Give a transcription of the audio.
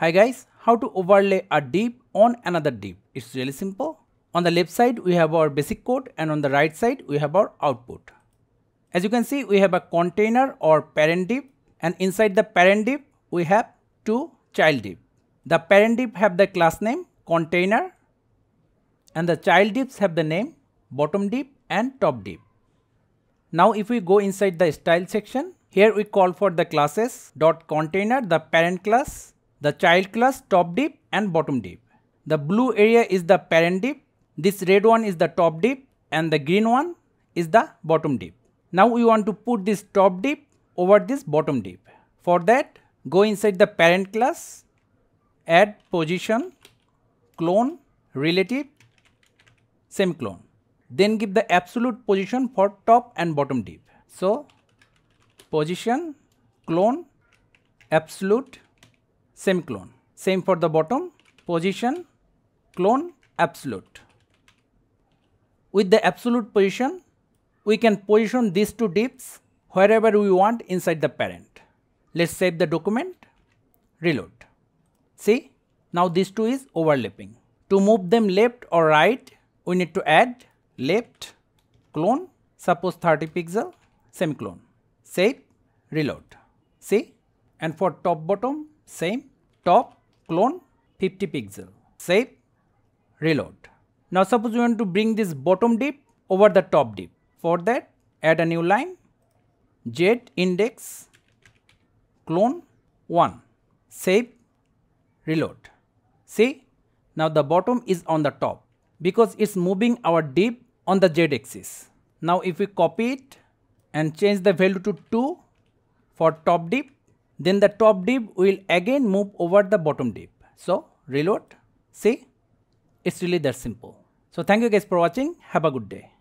Hi guys, how to overlay a div on another div. It's really simple. On the left side we have our basic code and on the right side we have our output. As you can see we have a container or parent div and inside the parent div we have two child div. The parent div have the class name container and the child divs have the name bottom div and top div. Now if we go inside the style section, here we call for the classes dot container the parent class the child class top div and bottom div. The blue area is the parent div, this red one is the top div and the green one is the bottom div. Now we want to put this top div over this bottom div. For that go inside the parent class, add position, clone, relative, semicolon. Then give the absolute position for top and bottom div. So position, clone, absolute, semicolon. Same for the bottom, position, clone, absolute. With the absolute position, we can position these two divs wherever we want inside the parent. Let's save the document, reload. See, now these two is overlapping. To move them left or right, we need to add left, clone, suppose 30 pixel, semicolon. Save, reload. See, and for top bottom, same top clone 50 pixel. Save. Reload. Now suppose you want to bring this bottom div over the top div. for that add a new line. Z index clone 1 save. Reload. See? Now the bottom is on the top because it's moving our div on the z axis. Now if we copy it and change the value to 2 for top div then the top div will again move over the bottom div. So reload, see, it's really that simple. So thank you guys for watching. Have a good day.